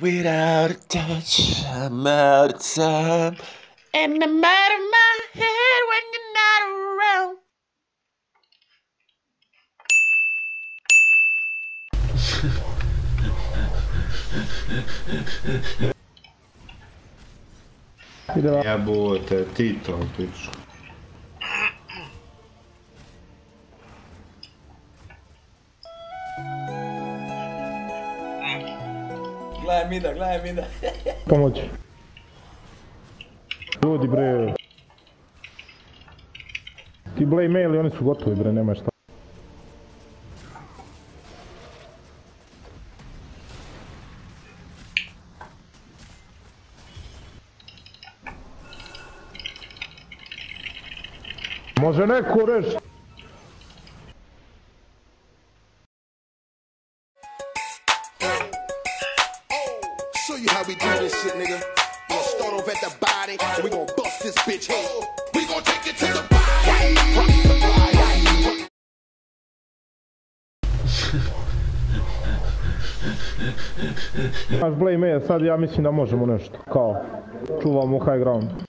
Without a touch, I'm out of time. And I'm out of my head when you're not around. Jebote, Tito, pičku. Gledaj mida, gledaj mida. Pomoć. Ljudi bre. Ti blej maili, oni su gotovi bre, nema šta. Može neko reći? Show you how we do this shit, nigga. We gonna start off at the body, and we gonna bust this bitch head. We gonna take it to the body. Blej mail, sad ja mislim da možemo nešto. Kao, čuvamo high ground.